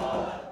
Bola!